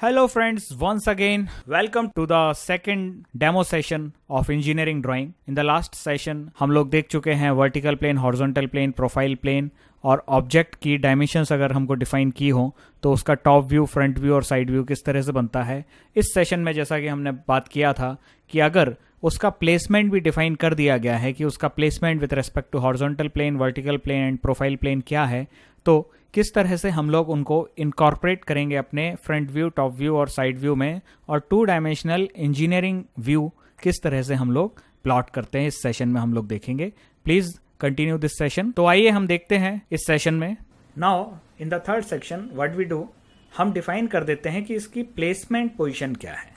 Hello friends, once again, welcome to the second demo session of engineering drawing. In the last session हम लोग देख चुके हैं vertical plane horizontal plane profile plane और object की dimensions अगर हमको डिफाइन की हो तो उसका टॉप व्यू फ्रंट व्यू और साइड व्यू किस तरह से बनता है इस सेशन में जैसा कि हमने बात किया था कि अगर उसका प्लेसमेंट भी डिफाइन कर दिया गया है कि उसका placement with respect to horizontal plane vertical plane and profile plane क्या है तो किस तरह से हम लोग उनको इनकॉर्पोरेट करेंगे अपने फ्रंट व्यू टॉप व्यू और साइड व्यू में और टू डायमेंशनल इंजीनियरिंग व्यू किस तरह से हम लोग प्लॉट करते हैं? इस सेशन में हम लोग देखेंगे। प्लीज़ कंटिन्यू दिस सेशन तो आइए हम देखते हैं इस सेशन में। Now in the third section what we do हम डिफाइन कर देते हैं कि इसकी प्लेसमेंट पोजिशन क्या है।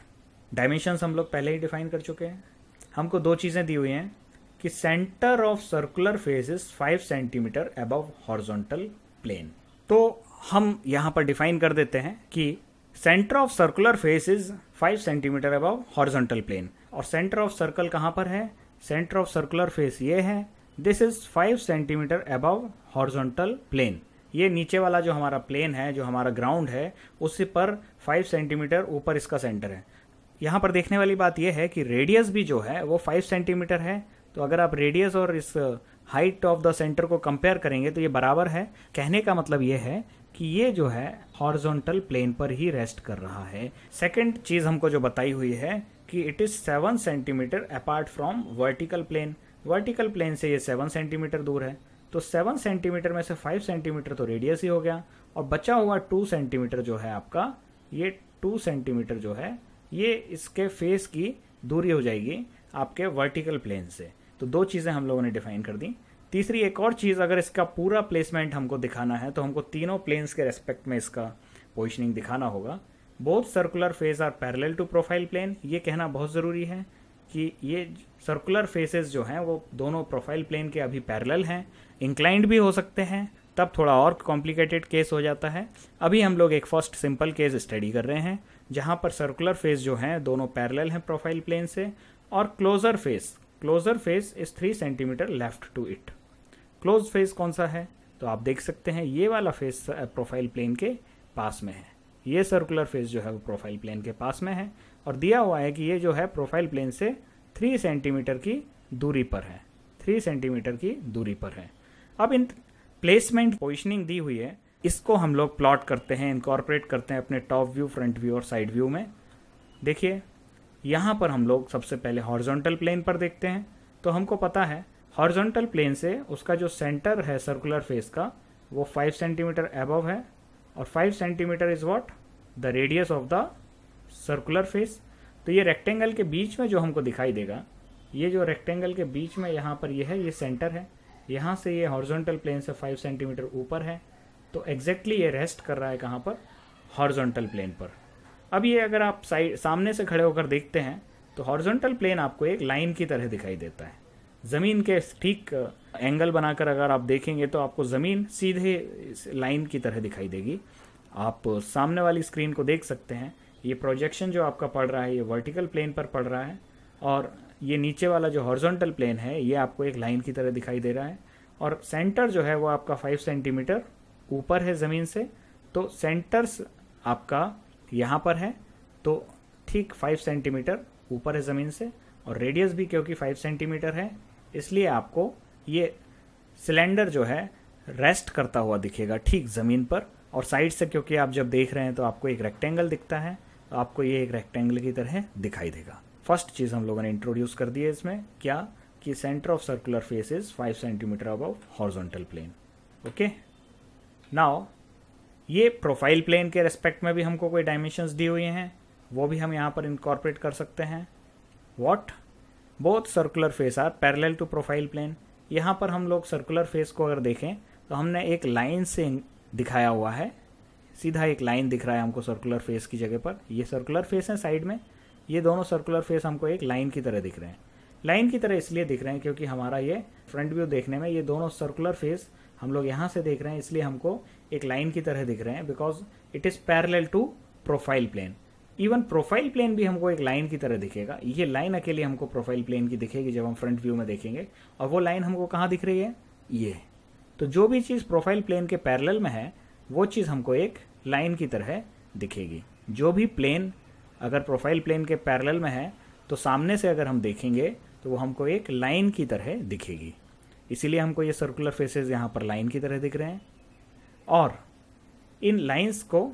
डायमेंशंस हम लोग पहले ही डिफाइन कर चुके हैं। हमको दो चीज़ें दी हुई हैं कि centre of circular face is five centimetre above horizontal plane तो हम यहाँ पर डिफाइन कर देते हैं कि centre of circular face is five centimetre above horizontal plane और सेंटर ऑफ़ सर्कल कहाँ पर है? सेंटर ऑफ़ सर्कुलर फेस ये है. This is five centimetre above horizontal plane ये नीचे वाला जो हमारा प्लेन है, जो हमारा ग्राउंड है, उसी पर फाइव सेंटीमीटर ऊपर इसका सेंटर है. यहाँ पर देखने वाली बात यह है कि रेडियस भी जो है, वो फाइव सेंटीमीटर है. तो अगर आप रेडियस और इस हाइट ऑफ़ द सेंटर को कंपेयर करेंगे तो ये बराबर है। कहने का मतलब ये है कि ये जो है हॉरिजॉन्टल प्लेन पर ही रेस्ट कर रहा है। सेकंड चीज़ हमको जो बताई हुई है कि it is seven centimetre apart from vertical plane vertical plane से ये सेवन सेंटीमीटर दूर है। तो सेवन सेंटीमीटर में से फाइव सेंटीमीटर तो रेडियस ही हो गया। और बचा हुआ टू सेंटीमीटर जो है आपका, ये टू सेंटीमीटर जो है, ये इसके फेस की दूरी हो जाएगी आपके वर्टिकल प्लेन से। तो दो चीज़ें हम लोगों ने डिफाइन कर दी। तीसरी एक और चीज़, अगर इसका पूरा प्लेसमेंट हमको दिखाना है तो हमको तीनों प्लेन्स के रेस्पेक्ट में इसका पोजिशनिंग दिखाना होगा। Both circular face are parallel to profile plane ये कहना बहुत ज़रूरी है कि ये सर्कुलर फेसेस जो हैं, वो दोनों प्रोफ़ाइल प्लेन के अभी पैरेलल हैं। इंक्लाइंड भी हो सकते हैं, तब थोड़ा और कॉम्प्लिकेटेड केस हो जाता है। अभी हम लोग एक फ़र्स्ट सिंपल केस स्टडी कर रहे हैं, जहाँ पर सर्कुलर फेस जो हैं, दोनों पैरेलल हैं प्रोफ़ाइल प्लेन से, और closer face closer face is three centimetre left to it close face कौन सा है? तो आप देख सकते हैं, ये वाला फेस प्रोफ़ाइल प्लेन के पास में है। ये सर्कुलर फेस जो है, वो प्रोफ़ाइल प्लेन के पास में है और दिया हुआ है कि ये जो है प्रोफ़ाइल प्लेन से थ्री सेंटीमीटर की दूरी पर है। थ्री सेंटीमीटर की दूरी पर है। अब इन प्लेसमेंट पोजिशनिंग दी हुई है, इसको हम लोग प्लॉट करते हैं इनकॉर्पोरेट करते हैं अपने टॉप व्यू फ्रंट व्यू और साइड व्यू में। देखिए यहाँ पर हम लोग सबसे पहले हॉर्जोंटल प्लेन पर देखते हैं। तो हमको पता है हॉर्जोंटल प्लेन से उसका जो सेंटर है सर्कुलर फेस का, वो फाइव सेंटीमीटर एबव है और five centimetre is what the radius of the circular face तो ये रेक्टेंगल के बीच में जो हमको दिखाई देगा, ये जो रेक्टेंगल के बीच में यहाँ पर ये है, ये सेंटर है। यहाँ से ये हॉर्जोंटल प्लेन से फाइव सेंटीमीटर ऊपर है। तो एग्जैक्टली exactly ये रेस्ट कर रहा है कहाँ पर? हॉरिजॉन्टल प्लेन पर। अब ये अगर आप साइड सामने से खड़े होकर देखते हैं तो हॉरिजॉन्टल प्लेन आपको एक लाइन की तरह दिखाई देता है। ज़मीन के ठीक एंगल बनाकर अगर आप देखेंगे तो आपको ज़मीन सीधे लाइन की तरह दिखाई देगी। आप सामने वाली स्क्रीन को देख सकते हैं। ये प्रोजेक्शन जो आपका पड़ रहा है, ये वर्टिकल प्लेन पर पड़ रहा है। और ये नीचे वाला जो हॉरिजॉन्टल प्लेन है, ये आपको एक लाइन की तरह दिखाई दे रहा है। और सेंटर जो है, वो आपका फाइव सेंटीमीटर ऊपर है ज़मीन से। तो सेंटर्स आपका यहाँ पर है तो ठीक फाइव सेंटीमीटर ऊपर है ज़मीन से और रेडियस भी क्योंकि फाइव सेंटीमीटर है, इसलिए आपको ये सिलेंडर जो है रेस्ट करता हुआ दिखेगा ठीक ज़मीन पर और साइड से क्योंकि आप जब देख रहे हैं तो आपको एक रेक्टेंगल दिखता है तो आपको ये एक रेक्टेंगल की तरह दिखाई देगा। फ़र्स्ट चीज़ हम लोगों ने इंट्रोड्यूस कर दी है इसमें, क्या? कि centre of circular face is five centimetre above horizontal plane okay now ये प्रोफ़ाइल प्लेन के रेस्पेक्ट में भी हमको कोई डायमेंशंस दी हुई हैं, वो भी हम यहाँ पर इनकॉर्पोरेट कर सकते हैं। What both circular face are parallel to profile plane यहाँ पर हम लोग सर्कुलर फेस को अगर देखें तो हमने एक लाइन से दिखाया हुआ है। सीधा एक लाइन दिख रहा है हमको सर्कुलर फेस की जगह पर। ये सर्कुलर फेस है साइड में। ये दोनों सर्कुलर फेस हमको एक लाइन की तरह दिख रहे हैं। लाइन की तरह इसलिए दिख रहे हैं क्योंकि हमारा ये फ्रंट व्यू देखने में ये दोनों सर्कुलर फेस हम लोग यहाँ से देख रहे हैं, इसलिए हमको एक लाइन की तरह दिख रहे हैं because it is parallel to profile plane even profile plane भी हमको एक लाइन की तरह दिखेगा। ये लाइन अकेले हमको प्रोफ़ाइल प्लेन की दिखेगी जब हम फ्रंट व्यू में देखेंगे। और वो लाइन हमको कहाँ दिख रही है? ये। तो जो भी चीज़ प्रोफ़ाइल प्लेन के पैरेलल में है, वो चीज़ हमको एक लाइन की तरह दिखेगी। जो भी प्लेन अगर प्रोफ़ाइल प्लेन के पैरेलल में है तो सामने से अगर हम देखेंगे तो वो हमको एक लाइन की तरह दिखेगी। इसीलिए हमको ये सर्कुलर फेसेस यहाँ पर लाइन की तरह दिख रहे हैं। और इन लाइंस को,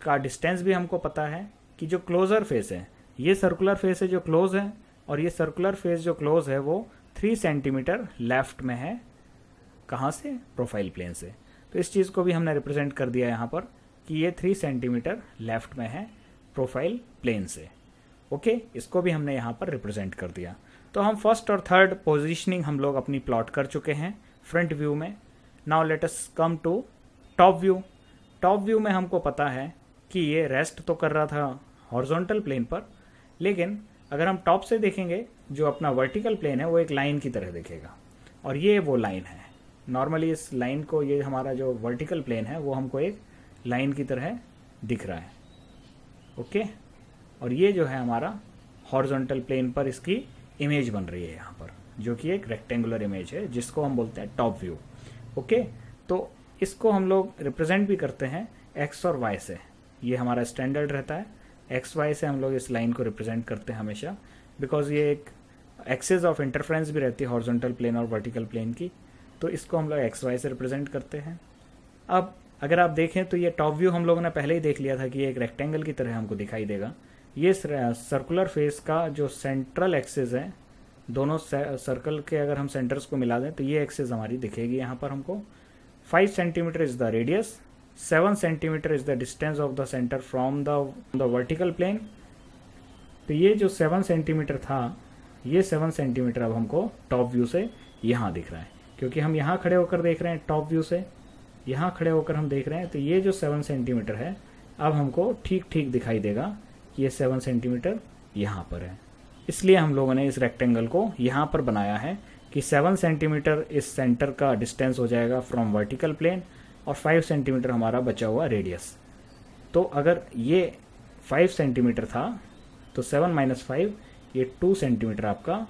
का डिस्टेंस भी हमको पता है कि जो क्लोजर फेस है, ये सर्कुलर फेस है जो क्लोज है और ये सर्कुलर फेस जो क्लोज है वो थ्री सेंटीमीटर लेफ़्ट में है, कहाँ से? प्रोफ़ाइल प्लेन से। तो इस चीज़ को भी हमने रिप्रेजेंट कर दिया यहाँ पर कि ये थ्री सेंटीमीटर लेफ़्ट में है प्रोफ़ाइल प्लेन से। ओके इसको भी हमने यहाँ पर रिप्रेजेंट कर दिया। तो हम फ़र्स्ट और थर्ड पोजिशनिंग हम लोग अपनी प्लॉट कर चुके हैं फ्रंट व्यू में। Now let us come to top view top view में हमको पता है कि ये रेस्ट तो कर रहा था हॉर्जोंटल प्लेन पर, लेकिन अगर हम टॉप से देखेंगे, जो अपना वर्टिकल प्लेन है, वो एक लाइन की तरह दिखेगा। और ये वो लाइन है। नॉर्मली इस लाइन को, ये हमारा जो वर्टिकल प्लेन है, वो हमको एक लाइन की तरह दिख रहा है। ओके और ये जो है हमारा हॉर्जोंटल प्लेन पर इसकी इमेज बन रही है यहाँ पर, जो कि एक रेक्टेंगुलर इमेज है, जिसको हम बोलते हैं टॉप व्यू ओके? तो इसको हम लोग रिप्रेजेंट भी करते हैं एक्स और वाई से। ये हमारा स्टैंडर्ड रहता है। एक्स वाई से हम लोग इस लाइन को रिप्रेजेंट करते हैं हमेशा। बिकॉज़ ये एक एक्सेस ऑफ़ इंटरफ्रेंस भी रहती है हॉर्जोंटल प्लेन और वर्टिकल प्लेन की। तो इसको हम लोग एक्स वाई से रिप्रेजेंट करते हैं। अब अगर आप देखें तो ये टॉप व्यू हम लोगों ने पहले ही देख लिया था कि ये एक रेक्टेंगल की तरह हमको दिखाई देगा। ये सर्कुलर फेस का जो सेंट्रल एक्सेस है दोनों सर्कल के अगर हम सेंटर्स को मिला दें तो ये एक्सेस हमारी दिखेगी यहाँ पर हमको। Five centimetre is the radius seven centimetre is the distance of the centre from the the vertical plane तो ये जो सेवन सेंटीमीटर था, ये सेवन सेंटीमीटर अब हमको टॉप व्यू से यहाँ दिख रहा है। क्योंकि हम यहाँ खड़े होकर देख रहे हैं टॉप व्यू से, यहाँ खड़े होकर हम देख रहे हैं तो ये जो सेवन सेंटीमीटर है, अब हमको ठीक ठीक दिखाई देगा कि ये सेवन सेंटीमीटर यहाँ पर है। इसलिए हम लोगों ने इस रेक्टेंगल को यहाँ पर बनाया है कि सेवन सेंटीमीटर इस सेंटर का डिस्टेंस हो जाएगा फ्रॉम वर्टिकल प्लेन और फाइव सेंटीमीटर हमारा बचा हुआ रेडियस तो अगर ये फाइव सेंटीमीटर था तो सेवन माइनस फाइव ये टू सेंटीमीटर आपका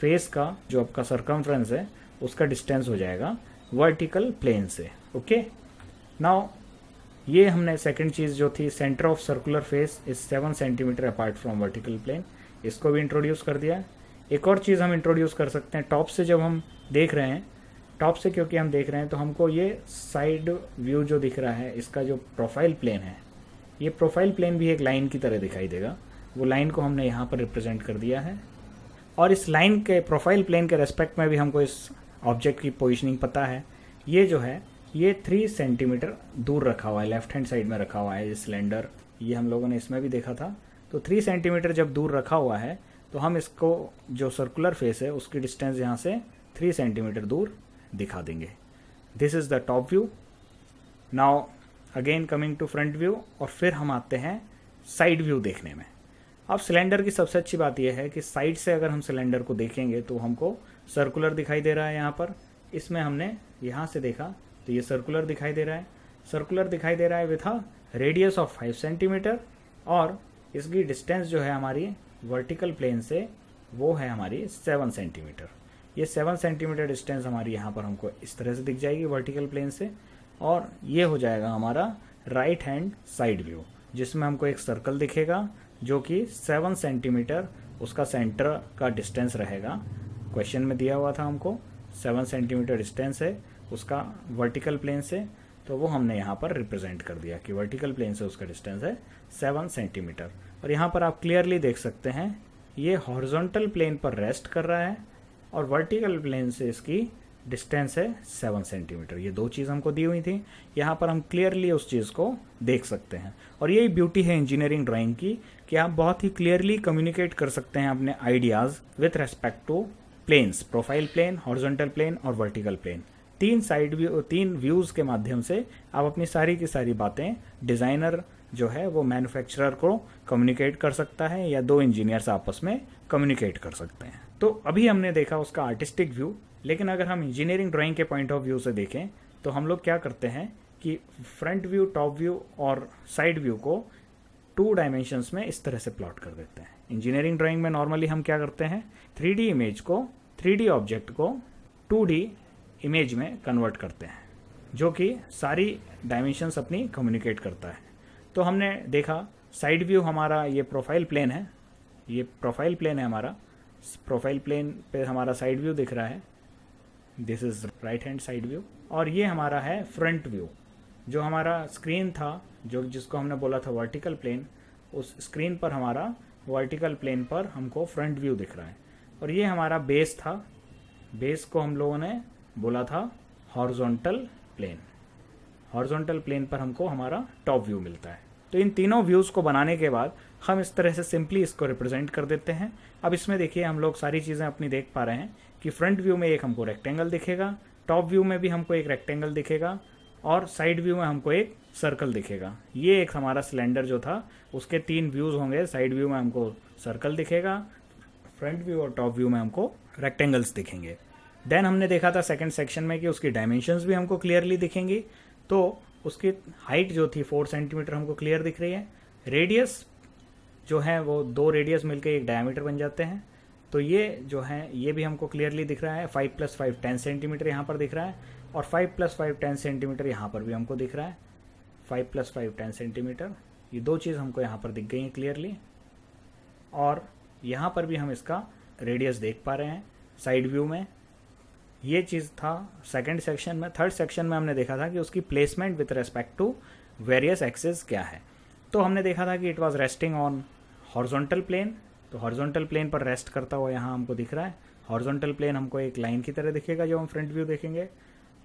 फेस का, जो आपका सरकमफ्रेंस है, उसका डिस्टेंस हो जाएगा वर्टिकल प्लेन से ओके नाउ ये हमने सेकंड चीज़ जो थी centre of circular face is seven centimetre apart from vertical plane इसको भी इंट्रोड्यूस कर दिया। एक और चीज़ हम इंट्रोड्यूस कर सकते हैं टॉप से जब हम देख रहे हैं टॉप से क्योंकि हम देख रहे हैं तो हमको ये साइड व्यू जो दिख रहा है, इसका जो प्रोफ़ाइल प्लेन है, ये प्रोफ़ाइल प्लेन भी एक लाइन की तरह दिखाई देगा। वो लाइन को हमने यहाँ पर रिप्रेजेंट कर दिया है। और इस लाइन के प्रोफ़ाइल प्लेन के रेस्पेक्ट में भी हमको इस ऑब्जेक्ट की पोजिशनिंग पता है। ये जो है, ये थ्री सेंटीमीटर दूर रखा हुआ है लेफ़्ट हैंड साइड में रखा हुआ है, ये सिलेंडर ये हम लोगों ने इसमें भी देखा था। तो थ्री सेंटीमीटर जब दूर रखा हुआ है तो हम इसको जो सर्कुलर फेस है, उसकी डिस्टेंस यहाँ से थ्री सेंटीमीटर दूर दिखा देंगे। This is the top view now again coming to front view और फिर हम आते हैं साइड व्यू देखने में। अब सिलेंडर की सबसे अच्छी बात यह है कि साइड से अगर हम सिलेंडर को देखेंगे तो हमको सर्कुलर दिखाई दे रहा है यहाँ पर। इसमें हमने यहाँ से देखा तो ये सर्कुलर दिखाई दे रहा है। सर्कुलर दिखाई दे रहा है with a radius of five centimetre और इसकी डिस्टेंस जो है हमारी वर्टिकल प्लेन से, वो है हमारी सेवन सेंटीमीटर ये सेवन सेंटीमीटर डिस्टेंस हमारी यहाँ पर हमको इस तरह से दिख जाएगी वर्टिकल प्लेन से और ये हो जाएगा हमारा राइट हैंड साइड व्यू जिसमें हमको एक सर्कल दिखेगा जो कि सेवन सेंटीमीटर उसका सेंटर का डिस्टेंस रहेगा। क्वेश्चन में दिया हुआ था हमको सेवन सेंटीमीटर डिस्टेंस है उसका वर्टिकल प्लेन से तो वो हमने यहाँ पर रिप्रेजेंट कर दिया कि वर्टिकल प्लेन से उसका डिस्टेंस है सेवन सेंटीमीटर और यहाँ पर आप क्लियरली देख सकते हैं, ये हॉर्जोंटल प्लेन पर रेस्ट कर रहा है और वर्टिकल प्लेन से इसकी डिस्टेंस है सेवन सेंटीमीटर ये दो चीज़ हमको दी हुई थी। यहाँ पर हम क्लियरली उस चीज़ को देख सकते हैं। और यही ब्यूटी है इंजीनियरिंग ड्राइंग की कि आप बहुत ही क्लियरली कम्युनिकेट कर सकते हैं अपने ideas with respect to planes profile plane horizontal plane और वर्टिकल प्लेन तीन साइड व्यू तीन व्यूज़ के माध्यम से आप अपनी सारी की सारी बातें डिज़ाइनर जो है वो मैन्युफैक्चरर को कम्युनिकेट कर सकता है या दो इंजीनियर्स आपस में कम्युनिकेट कर सकते हैं। तो अभी हमने देखा उसका आर्टिस्टिक व्यू लेकिन अगर हम इंजीनियरिंग ड्राइंग के पॉइंट ऑफ़ व्यू से देखें तो हम लोग क्या करते हैं कि फ्रंट व्यू टॉप व्यू और साइड व्यू को टू डायमेंशंस में इस तरह से प्लॉट कर देते हैं। इंजीनियरिंग ड्राइंग में नॉर्मली हम क्या करते हैं? थ्री इमेज को थ्री ऑब्जेक्ट को टू इमेज में कन्वर्ट करते हैं, जो कि सारी डायमेंशंस अपनी कम्युनिकेट करता है। तो हमने देखा साइड व्यू हमारा ये प्रोफ़ाइल प्लेन है, ये प्रोफ़ाइल प्लेन है हमारा। प्रोफ़ाइल प्लेन पे हमारा साइड व्यू दिख रहा है। This is right hand side view और ये हमारा है फ्रंट व्यू जो हमारा स्क्रीन था, जो जिसको हमने बोला था वर्टिकल प्लेन उस स्क्रीन पर हमारा वर्टिकल प्लेन पर हमको फ्रंट व्यू दिख रहा है। और ये हमारा बेस था। बेस को हम लोगों ने बोला था हॉर्जोंटल प्लेन हॉर्जोंटल प्लेन पर हमको हमारा टॉप व्यू मिलता है। तो इन तीनों व्यूज़ को बनाने के बाद हम इस तरह से सिंपली इसको रिप्रेजेंट कर देते हैं। अब इसमें देखिए, हम लोग सारी चीज़ें अपनी देख पा रहे हैं कि फ्रंट व्यू में एक हमको रेक्टेंगल दिखेगा टॉप व्यू में भी हमको एक रेक्टेंगल दिखेगा और साइड व्यू में हमको एक सर्कल दिखेगा। ये एक हमारा सिलेंडर जो था, उसके तीन व्यूज़ होंगे। साइड व्यू में हमको सर्कल दिखेगा फ्रंट व्यू और टॉप व्यू में हमको रेक्टेंगल्स दिखेंगे। देन हमने देखा था सेकंड सेक्शन में कि उसकी डायमेंशंस भी हमको क्लियरली दिखेंगी। तो उसकी हाइट जो थी फोर सेंटीमीटर हमको क्लियर दिख रही है। रेडियस जो है, वो दो रेडियस मिलकर एक डायमीटर बन जाते हैं। तो ये जो है, ये भी हमको क्लियरली दिख रहा है। Five plus five ten centimetre यहाँ पर दिख रहा है। और five plus five ten centimetre यहाँ पर भी हमको दिख रहा है। Five plus five ten centimetre ये दो चीज़ हमको यहाँ पर दिख गई हैं क्लियरली और यहाँ पर भी हम इसका रेडियस देख पा रहे हैं साइड व्यू में। ये चीज़ था सेकंड सेक्शन में थर्ड सेक्शन में हमने देखा था कि उसकी placement with respect to various axes क्या है। तो हमने देखा था कि it was resting on horizontal plane तो हॉर्जोंटल प्लेन पर रेस्ट करता हुआ यहाँ हमको दिख रहा है। हॉर्जोंटल प्लेन हमको एक लाइन की तरह दिखेगा जो हम फ्रंट व्यू देखेंगे,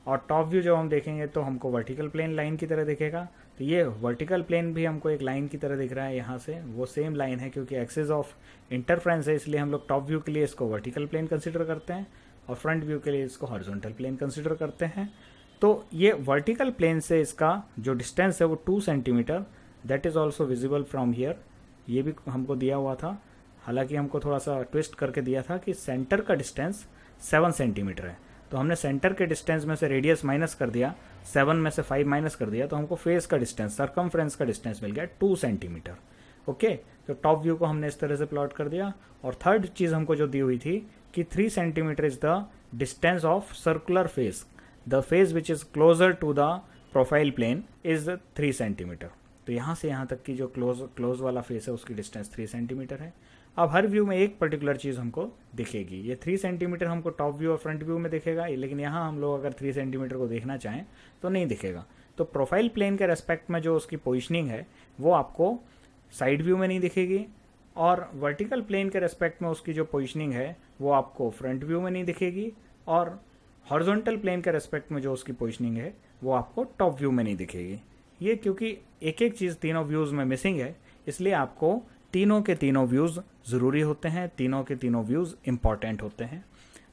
और टॉप व्यू जब हम देखेंगे तो हमको वर्टिकल प्लेन लाइन की तरह दिखेगा। तो ये वर्टिकल प्लेन भी हमको एक लाइन की तरह दिख रहा है यहाँ से, वो सेम लाइन है क्योंकि एक्सेस ऑफ़ इंटरफ्रेंस है, इसलिए हम लोग टॉप व्यू के लिए इसको वर्टिकल प्लेन कंसिडर करते हैं। और फ्रंट व्यू के लिए इसको हॉरिजॉन्टल प्लेन कंसिडर करते हैं। तो ये वर्टिकल प्लेन से इसका जो डिस्टेंस है वो two centimetre that is also visible from here ये भी हमको दिया हुआ था। हालाँकि हमको थोड़ा सा ट्विस्ट करके दिया था कि सेंटर का डिस्टेंस सेवन सेंटीमीटर है। तो हमने सेंटर के डिस्टेंस में से रेडियस माइनस कर दिया सेवन में से फाइव माइनस कर दिया तो हमको फेस का डिस्टेंस सरकम का डिस्टेंस मिल गया टू सेंटीमीटर ओके तो टॉप व्यू को हमने इस तरह से प्लॉट कर दिया। और थर्ड चीज़ हमको जो दी हुई थी कि three centimetre is the distance of circular face the face which is closer to the profile plane is three centimetre तो यहाँ से यहाँ तक की जो क्लोज क्लोज वाला फेस है, उसकी डिस्टेंस थ्री सेंटीमीटर है। अब हर व्यू में एक पर्टिकुलर चीज़ हमको दिखेगी। ये थ्री सेंटीमीटर हमको टॉप व्यू और फ्रंट व्यू में दिखेगा, लेकिन यहाँ हम लोग अगर थ्री सेंटीमीटर को देखना चाहें तो नहीं दिखेगा। तो प्रोफ़ाइल प्लेन के रेस्पेक्ट में जो उसकी पोजिशनिंग है, वो आपको साइड व्यू में नहीं दिखेगी। और वर्टिकल प्लेन के रेस्पेक्ट में उसकी जो पोजिशनिंग है, वो आपको फ्रंट व्यू में नहीं दिखेगी और हॉर्जोंटल प्लेन के रेस्पेक्ट में जो उसकी पोजिशनिंग है, वो आपको टॉप व्यू में नहीं दिखेगी। ये क्योंकि एक एक चीज़ तीनों व्यूज़ में मिसिंग है, इसलिए आपको तीनों के तीनों व्यूज़ ज़रूरी होते हैं, तीनों के तीनों व्यूज़ इंपॉर्टेंट होते हैं।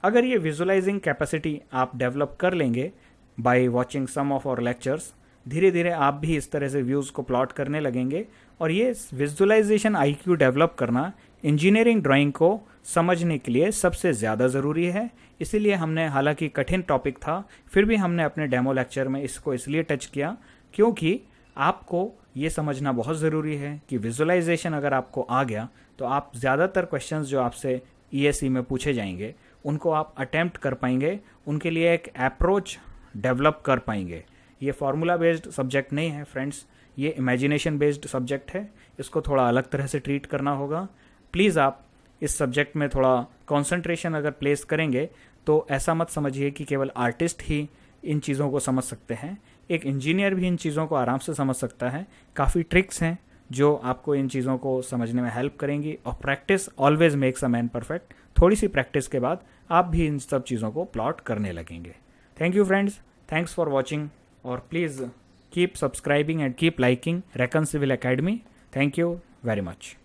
अगर ये विजुलाइजिंग कैपेसिटी आप डेवलप कर लेंगे by watching some of our lectures धीरे धीरे आप भी इस तरह से व्यूज़ को प्लॉट करने लगेंगे और ये विजुअलाइजेशन आईक्यू डेवलप करना इंजीनियरिंग ड्राइंग को समझने के लिए सबसे ज़्यादा ज़रूरी है। इसीलिए हमने हालाँकि कठिन टॉपिक था, फिर भी हमने अपने डेमो लेक्चर में इसको इसलिए टच किया क्योंकि आपको ये समझना बहुत ज़रूरी है कि विजुअलाइजेशन अगर आपको आ गया तो आप ज़्यादातर क्वेश्चंस जो आपसे ई e में पूछे जाएँगे, उनको आप अटेम्प्ट कर पाएँगे, उनके लिए एक अप्रोच डेवलप कर पाएँगे। ये फार्मूला बेस्ड सब्जेक्ट नहीं है फ्रेंड्स ये इमेजिनेशन बेस्ड सब्जेक्ट है, इसको थोड़ा अलग तरह से ट्रीट करना होगा। प्लीज़ आप इस सब्जेक्ट में थोड़ा कंसंट्रेशन अगर प्लेस करेंगे तो ऐसा मत समझिए कि केवल आर्टिस्ट ही इन चीज़ों को समझ सकते हैं। एक इंजीनियर भी इन चीज़ों को आराम से समझ सकता है। काफ़ी ट्रिक्स हैं जो आपको इन चीज़ों को समझने में हेल्प करेंगी। और practice always makes a man perfect थोड़ी सी प्रैक्टिस के बाद आप भी इन सब चीज़ों को प्लॉट करने लगेंगे। Thank you friends thanks for watching और please keep subscribing and keep liking Reconcile Academy. Thank you very much.